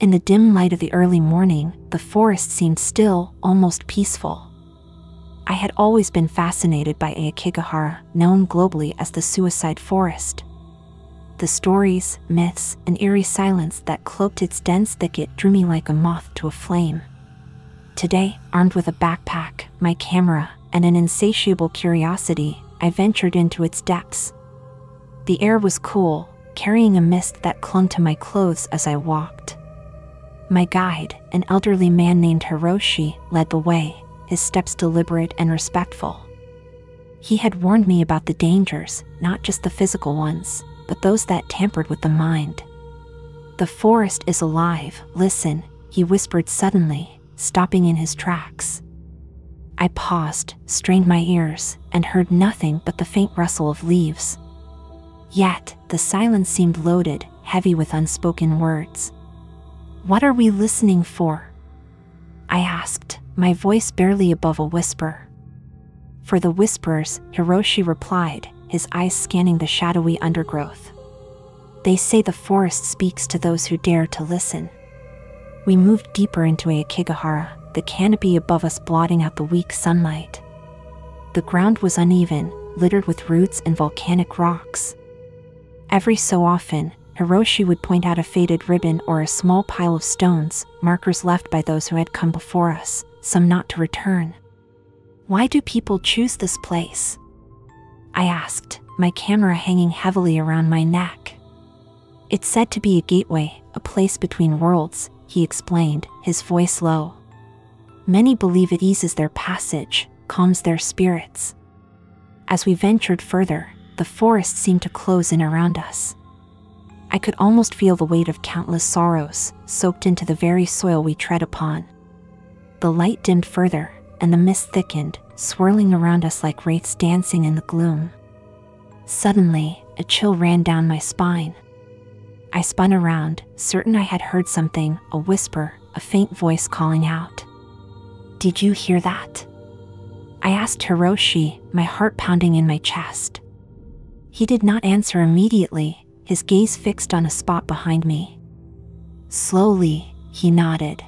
In the dim light of the early morning, the forest seemed still, almost peaceful. I had always been fascinated by Aokigahara, known globally as the suicide forest. The stories, myths, and eerie silence that cloaked its dense thicket drew me like a moth to a flame. Today, armed with a backpack, my camera, and an insatiable curiosity, I ventured into its depths. The air was cool, carrying a mist that clung to my clothes as I walked. My guide, an elderly man named Hiroshi, led the way, his steps deliberate and respectful. He had warned me about the dangers, not just the physical ones, but those that tampered with the mind. The forest is alive, listen, he whispered suddenly, stopping in his tracks. I paused, strained my ears, and heard nothing but the faint rustle of leaves. Yet, the silence seemed loaded, heavy with unspoken words. What are we listening for? I asked, my voice barely above a whisper. For the whispers, Hiroshi replied, his eyes scanning the shadowy undergrowth. They say the forest speaks to those who dare to listen. We moved deeper into Aokigahara, the canopy above us blotting out the weak sunlight. The ground was uneven, littered with roots and volcanic rocks. Every so often, Hiroshi would point out a faded ribbon or a small pile of stones, markers left by those who had come before us, some not to return. Why do people choose this place? I asked, my camera hanging heavily around my neck. It's said to be a gateway, a place between worlds, he explained, his voice low. Many believe it eases their passage, calms their spirits. As we ventured further, the forest seemed to close in around us. I could almost feel the weight of countless sorrows soaked into the very soil we tread upon. The light dimmed further, and the mist thickened, swirling around us like wraiths dancing in the gloom. Suddenly, a chill ran down my spine. I spun around, certain I had heard something a whisper, a faint voice calling out. Did you hear that? I asked Hiroshi, my heart pounding in my chest. He did not answer immediately, his gaze fixed on a spot behind me. Slowly, he nodded.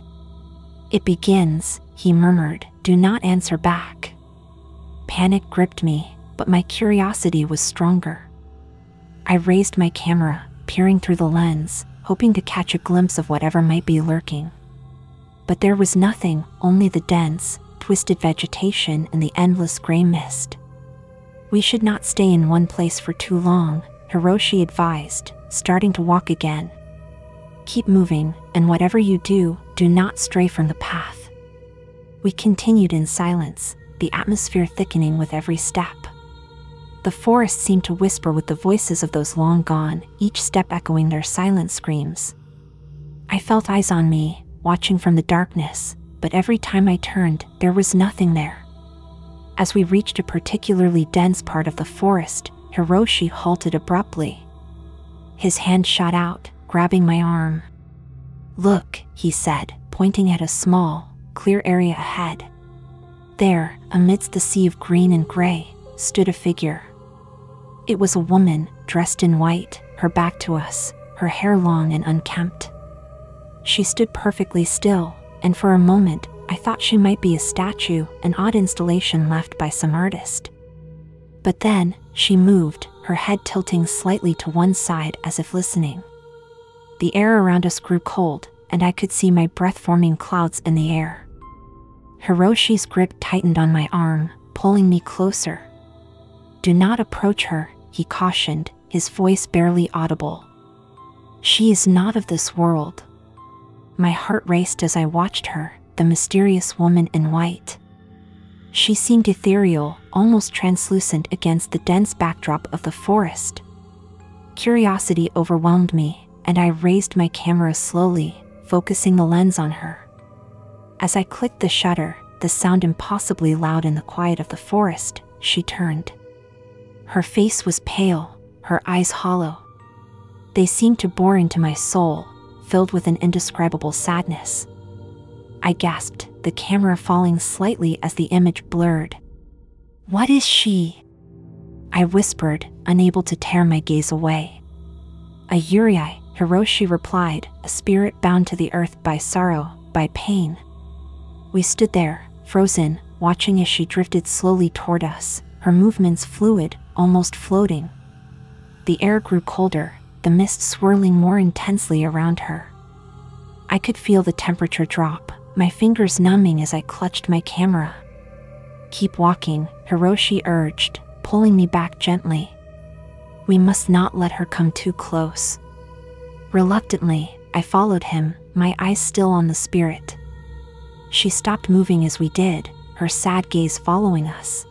It begins, he murmured, do not answer back. Panic gripped me, but my curiosity was stronger. I raised my camera, peering through the lens, hoping to catch a glimpse of whatever might be lurking. But there was nothing, only the dense, twisted vegetation and the endless gray mist. We should not stay in one place for too long, Hiroshi advised, starting to walk again. Keep moving, and whatever you do, do not stray from the path. We continued in silence, the atmosphere thickening with every step. The forest seemed to whisper with the voices of those long gone, each step echoing their silent screams. I felt eyes on me, watching from the darkness, but every time I turned, there was nothing there. As we reached a particularly dense part of the forest, Hiroshi halted abruptly. His hand shot out, grabbing my arm. Look, he said, pointing at a small, clear area ahead. There, amidst the sea of green and gray, stood a figure. It was a woman, dressed in white, her back to us, her hair long and unkempt. She stood perfectly still, and for a moment, I thought she might be a statue, an odd installation left by some artist. But then, she moved, her head tilting slightly to one side as if listening. The air around us grew cold, and I could see my breath forming clouds in the air. Hiroshi's grip tightened on my arm, pulling me closer. Do not approach her, he cautioned, his voice barely audible. She is not of this world. My heart raced as I watched her, the mysterious woman in white. She seemed ethereal, almost translucent against the dense backdrop of the forest. Curiosity overwhelmed me, and I raised my camera slowly, focusing the lens on her. As I clicked the shutter, the sound impossibly loud in the quiet of the forest, she turned. Her face was pale, her eyes hollow. They seemed to bore into my soul, filled with an indescribable sadness. I gasped, the camera falling slightly as the image blurred. What is she? I whispered, unable to tear my gaze away. A Yurei, Hiroshi replied, a spirit bound to the earth by sorrow, by pain. We stood there, frozen, watching as she drifted slowly toward us, her movements fluid, almost floating. The air grew colder, the mist swirling more intensely around her. I could feel the temperature drop, my fingers numbing as I clutched my camera. Keep walking, Hiroshi urged, pulling me back gently. We must not let her come too close. Reluctantly, I followed him, my eyes still on the spirit. She stopped moving as we did, her sad gaze following us.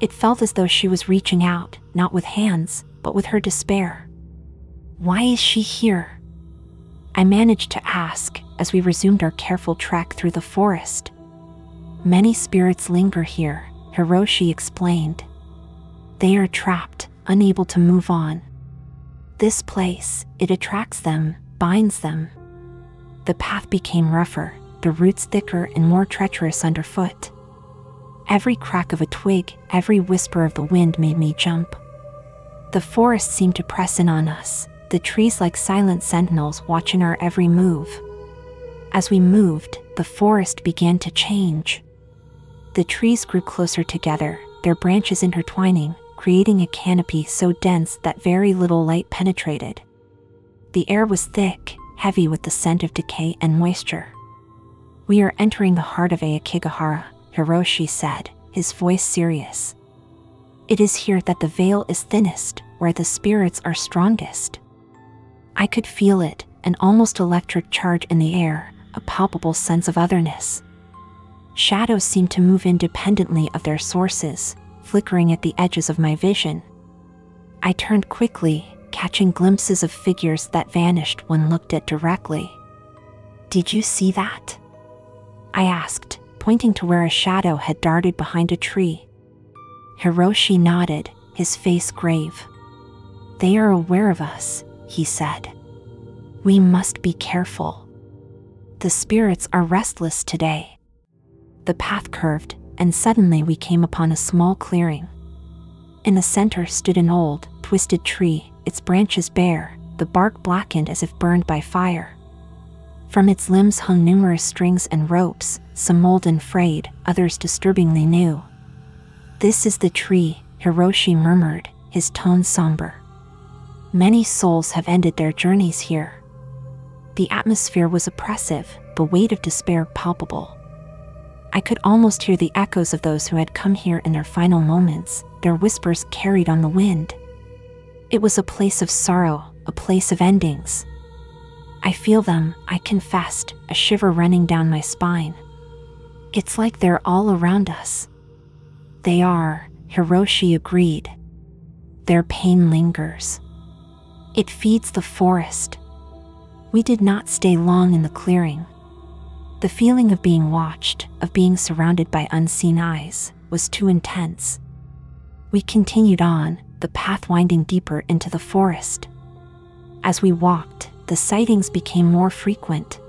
It felt as though she was reaching out, not with hands, but with her despair. Why is she here? I managed to ask as we resumed our careful trek through the forest. Many spirits linger here, Hiroshi explained. They are trapped, unable to move on. This place, it attracts them, binds them. The path became rougher, the roots thicker and more treacherous underfoot. Every crack of a twig, every whisper of the wind made me jump. The forest seemed to press in on us, the trees like silent sentinels watching our every move. As we moved, the forest began to change. The trees grew closer together, their branches intertwining, creating a canopy so dense that very little light penetrated. The air was thick, heavy with the scent of decay and moisture. We are entering the heart of Aokigahara, Hiroshi said, his voice serious. It is here that the veil is thinnest, where the spirits are strongest. I could feel it, an almost electric charge in the air, a palpable sense of otherness. Shadows seemed to move independently of their sources, flickering at the edges of my vision. I turned quickly, catching glimpses of figures that vanished when looked at directly. Did you see that? I asked, pointing to where a shadow had darted behind a tree. Hiroshi nodded, his face grave. They are aware of us, he said. We must be careful. The spirits are restless today. The path curved, and suddenly we came upon a small clearing. In the center stood an old, twisted tree, its branches bare, the bark blackened as if burned by fire. From its limbs hung numerous strings and ropes, some old and frayed, others disturbingly new. This is the tree, Hiroshi murmured, his tone somber. Many souls have ended their journeys here. The atmosphere was oppressive, the weight of despair palpable. I could almost hear the echoes of those who had come here in their final moments, their whispers carried on the wind. It was a place of sorrow, a place of endings. I feel them, I confessed, a shiver running down my spine. It's like they're all around us. They are, Hiroshi agreed. Their pain lingers. It feeds the forest. We did not stay long in the clearing. The feeling of being watched, of being surrounded by unseen eyes, was too intense. We continued on, the path winding deeper into the forest. As we walked, the sightings became more frequent.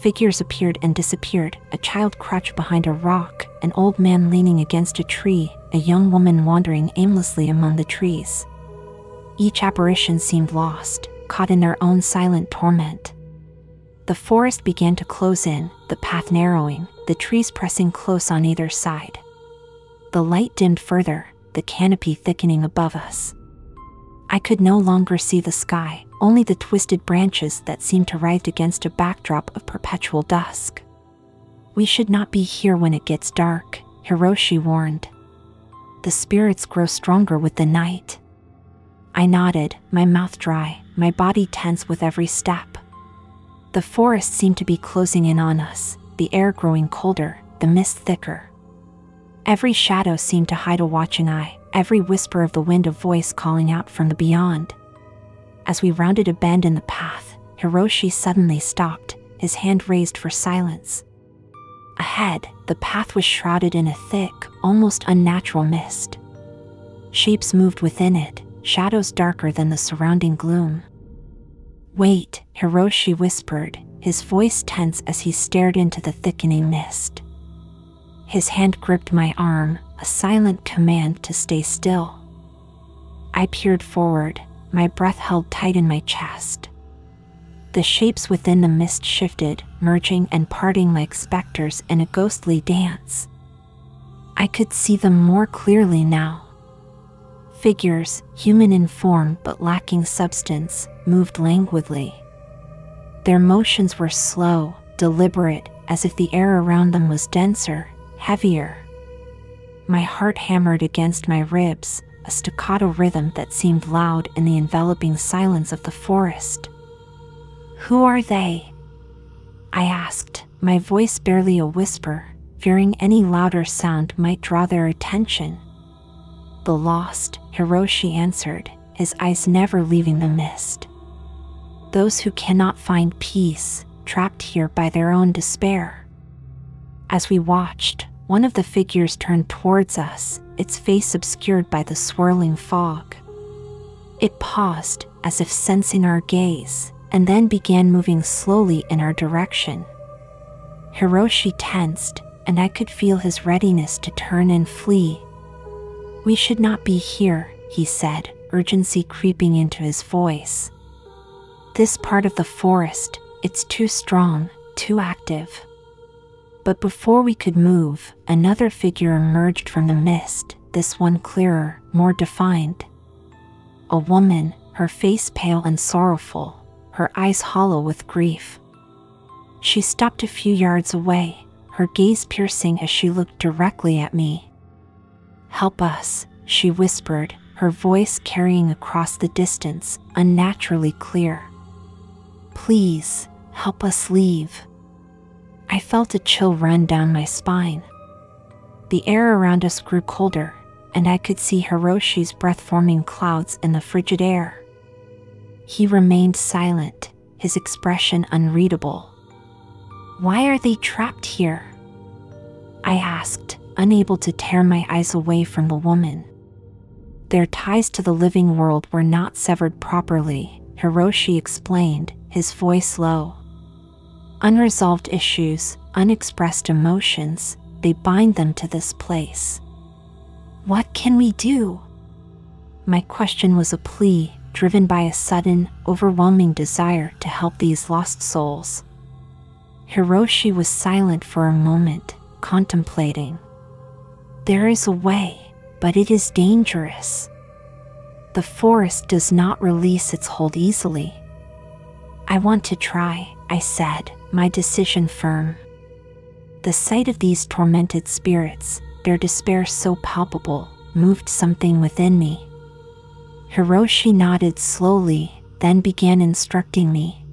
Figures appeared and disappeared a child crouched behind a rock, an old man leaning against a tree, a young woman wandering aimlessly among the trees. Each apparition seemed lost, caught in their own silent torment. The forest began to close in, the path narrowing, the trees pressing close on either side. The light dimmed further, the canopy thickening above us. I could no longer see the sky, only the twisted branches that seemed to writhe against a backdrop of perpetual dusk. We should not be here when it gets dark, Hiroshi warned. The spirits grow stronger with the night. I nodded, my mouth dry, my body tense with every step. The forest seemed to be closing in on us, the air growing colder, the mist thicker. Every shadow seemed to hide a watching eye, every whisper of the wind a voice calling out from the beyond. As we rounded a bend in the path, Hiroshi suddenly stopped, his hand raised for silence. Ahead, the path was shrouded in a thick, almost unnatural mist. Shapes moved within it, shadows darker than the surrounding gloom. Wait, Hiroshi whispered, his voice tense as he stared into the thickening mist. His hand gripped my arm, a silent command to stay still. I peered forward, my breath held tight in my chest. The shapes within the mist shifted, merging and parting like specters in a ghostly dance. I could see them more clearly now. Figures, human in form but lacking substance, moved languidly. Their motions were slow, deliberate, as if the air around them was denser, heavier. My heart hammered against my ribs, a staccato rhythm that seemed loud in the enveloping silence of the forest. Who are they? I asked, my voice barely a whisper, fearing any louder sound might draw their attention. The lost, Hiroshi answered, his eyes never leaving the mist. Those who cannot find peace, trapped here by their own despair. As we watched, one of the figures turned towards us, its face obscured by the swirling fog. It paused, as if sensing our gaze, and then began moving slowly in our direction. Hiroshi tensed, and I could feel his readiness to turn and flee. We should not be here, he said, urgency creeping into his voice. This part of the forest, it's too strong, too active. But before we could move, another figure emerged from the mist, this one clearer, more defined. A woman, her face pale and sorrowful, her eyes hollow with grief. She stopped a few yards away, her gaze piercing as she looked directly at me. Help us, she whispered, her voice carrying across the distance, unnaturally clear. Please, help us leave. I felt a chill run down my spine. The air around us grew colder, and I could see Hiroshi's breath forming clouds in the frigid air. He remained silent, his expression unreadable. Why are they trapped here? I asked, unable to tear my eyes away from the woman. Their ties to the living world were not severed properly, Hiroshi explained, his voice low. Unresolved issues, unexpressed emotions, they bind them to this place. What can we do? My question was a plea, driven by a sudden, overwhelming desire to help these lost souls. Hiroshi was silent for a moment, contemplating. There is a way, but it is dangerous. The forest does not release its hold easily. I want to try, I said, my decision firm. The sight of these tormented spirits, their despair so palpable, moved something within me. Hiroshi nodded slowly, then began instructing me.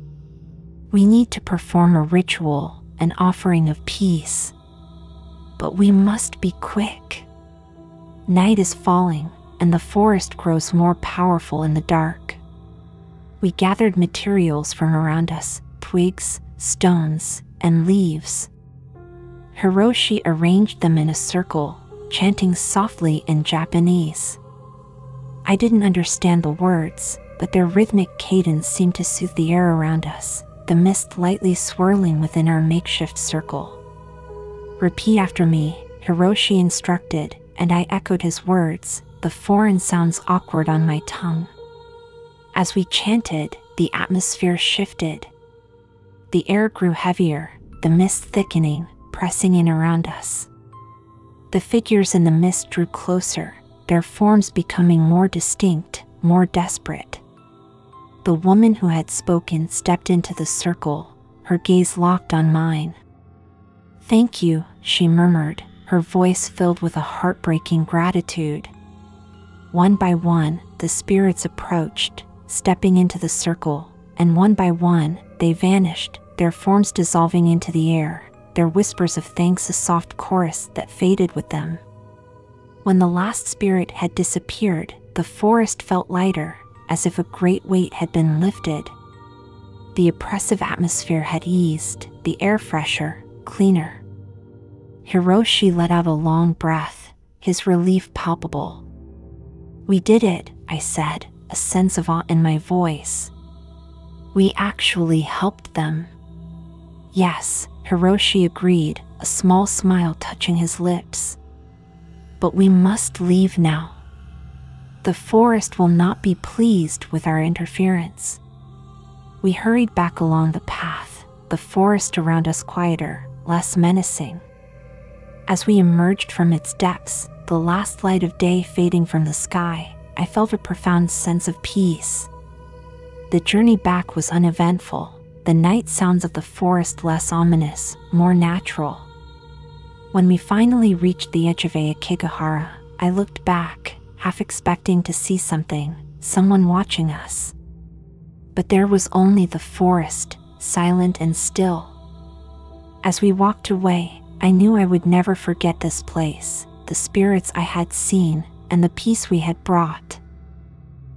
We need to perform a ritual, an offering of peace. But we must be quick. Night is falling, and the forest grows more powerful in the dark. We gathered materials from around us twigs, stones, and leaves. Hiroshi arranged them in a circle, chanting softly in Japanese. I didn't understand the words, but their rhythmic cadence seemed to soothe the air around us, the mist lightly swirling within our makeshift circle. Repeat after me, Hiroshi instructed, and I echoed his words, the foreign sounds awkward on my tongue. As we chanted, the atmosphere shifted, the air grew heavier, the mist thickening, pressing in around us. The figures in the mist drew closer, their forms becoming more distinct, more desperate. The woman who had spoken stepped into the circle, her gaze locked on mine. Thank you, she murmured, her voice filled with a heartbreaking gratitude. One by one, the spirits approached, stepping into the circle, and one by one, they vanished, their forms dissolving into the air, their whispers of thanks a soft chorus that faded with them. When the last spirit had disappeared, the forest felt lighter, as if a great weight had been lifted. The oppressive atmosphere had eased, the air fresher, cleaner. Hiroshi let out a long breath, his relief palpable. We did it, I said, a sense of awe in my voice. We actually helped them. Yes, Hiroshi agreed, a small smile touching his lips. But we must leave now. The forest will not be pleased with our interference. We hurried back along the path, the forest around us quieter, less menacing. As we emerged from its depths, the last light of day fading from the sky, I felt a profound sense of peace. The journey back was uneventful, the night sounds of the forest less ominous, more natural. When we finally reached the edge of Aokigahara, I looked back, half expecting to see something, someone watching us. But there was only the forest, silent and still. As we walked away, I knew I would never forget this place, the spirits I had seen, and the peace we had brought.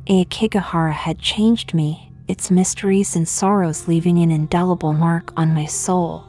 Aokigahara had changed me, its mysteries and sorrows leaving an indelible mark on my soul.